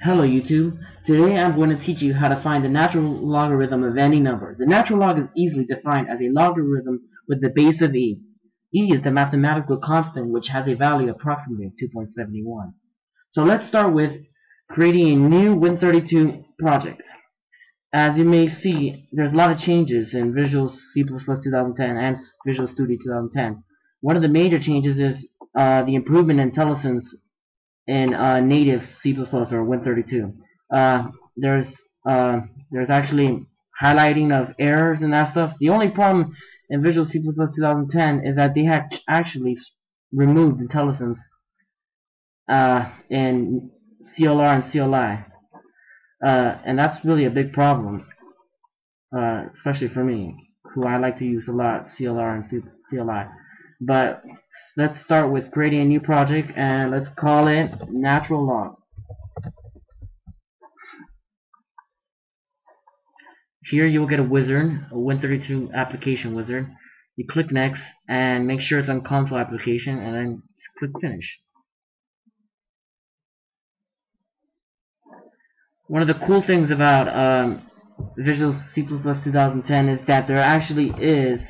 Hello YouTube. Today I'm going to teach you how to find the natural logarithm of any number. The natural log is easily defined as a logarithm with the base of e. e is the mathematical constant which has a value approximately 2.71. So let's start with creating a new Win32 project. As you may see, there's a lot of changes in Visual C++ 2010 and Visual Studio 2010. One of the major changes is uh, the improvement in IntelliSense in uh, native C++ or Win32. Uh, there's uh, there's actually highlighting of errors and that stuff. The only problem in Visual C++ 2010 is that they have actually removed IntelliSense uh, in CLR and CLI. Uh, and that's really a big problem, uh, especially for me, who I like to use a lot, CLR and CLI. But let's start with creating a new project and let's call it natural log. Here you will get a wizard, a Win32 application wizard. You click next and make sure it's on console application and then click finish. One of the cool things about um, Visual C++ 2010 is that there actually is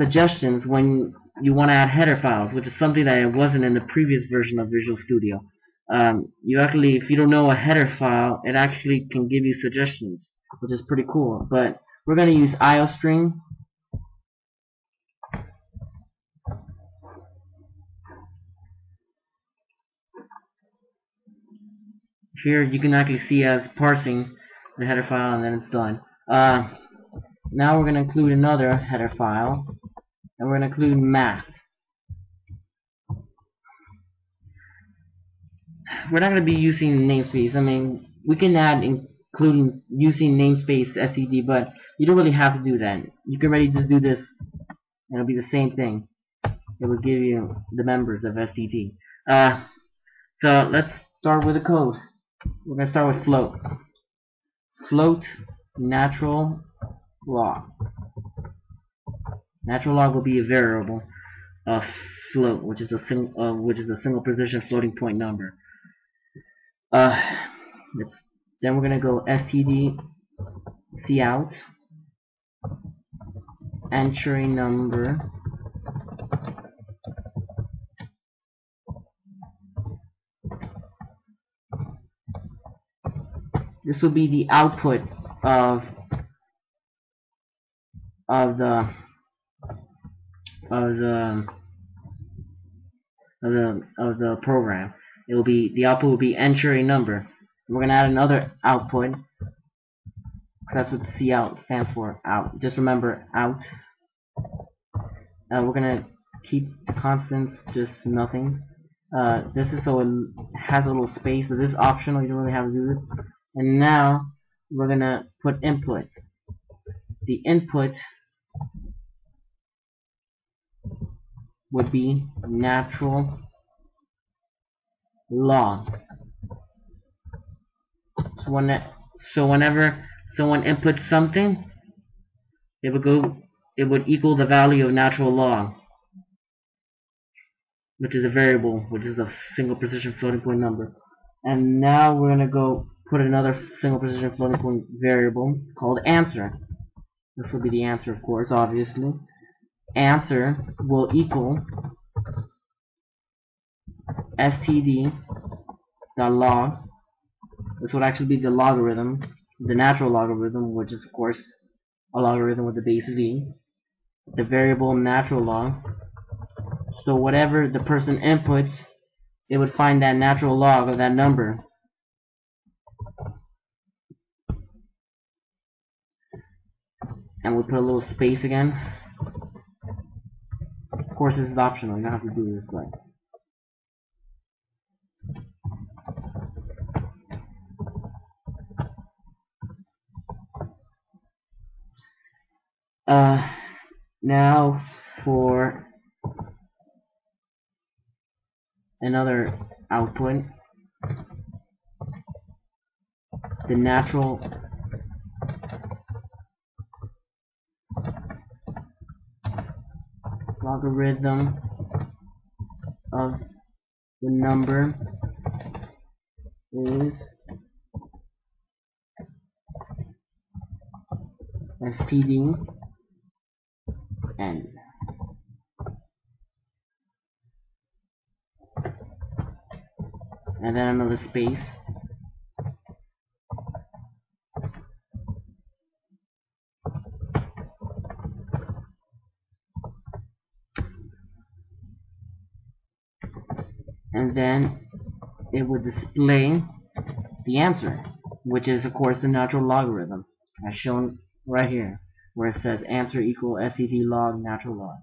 suggestions when you want to add header files, which is something that wasn't in the previous version of Visual Studio. Um, you actually, if you don't know a header file, it actually can give you suggestions, which is pretty cool. But we're going to use iostream. Here you can actually see us parsing the header file and then it's done. Uh, now we're going to include another header file and we're going to include math. We're not going to be using namespace. I mean, we can add including using namespace std, but you don't really have to do that. You can really just do this, and it'll be the same thing. It will give you the members of std. Uh, so let's start with the code. We're going to start with float. Float natural log. Natural log will be a variable of float, which is a single, uh, which is a single position floating point number. Uh, then we're gonna go std cout entry number this will be the output of of the of the of the of the program. It will be the output will be enter a number. We're gonna add another output. That's what cout stands for. Out. Just remember out. Uh, we're gonna keep the constants just nothing. Uh, this is so it has a little space, but this is optional. You don't really have to do this. And now we're gonna put input. The input would be natural log. So when so whenever someone inputs something, it would go it would equal the value of natural log, which is a variable, which is a single precision floating point number. And now we're gonna go put another single precision floating point variable called answer. This will be the answer, of course, obviously answer will equal std dot log. This would actually be the logarithm the natural logarithm which is of course a logarithm with the base e the variable natural log. So whatever the person inputs it would find that natural log of that number. And we put a little space again course, this is optional. You don't have to do this way. Uh, now for another output, the natural logarithm of the number is std n. And then another space and then it would display the answer which is of course the natural logarithm as shown right here where it says answer equal std log natural log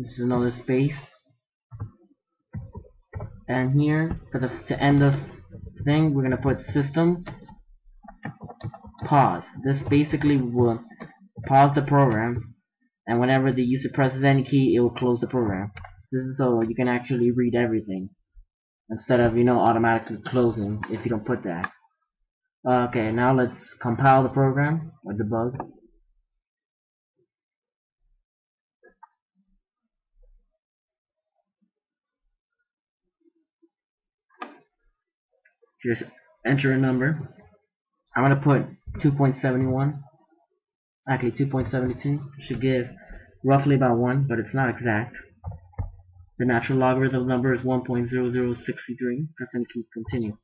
This is another space. And here, for the to end the thing, we're gonna put system pause. This basically will pause the program, and whenever the user presses any key, it will close the program. This is so you can actually read everything instead of you know automatically closing if you don't put that. Okay, now let's compile the program or debug. Just enter a number. I'm going to put 2.71. Actually, 2.72 should give roughly about 1, but it's not exact. The natural logarithm of number is 1.0063. Press and continue.